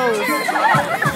clothes.